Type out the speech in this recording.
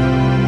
Bye.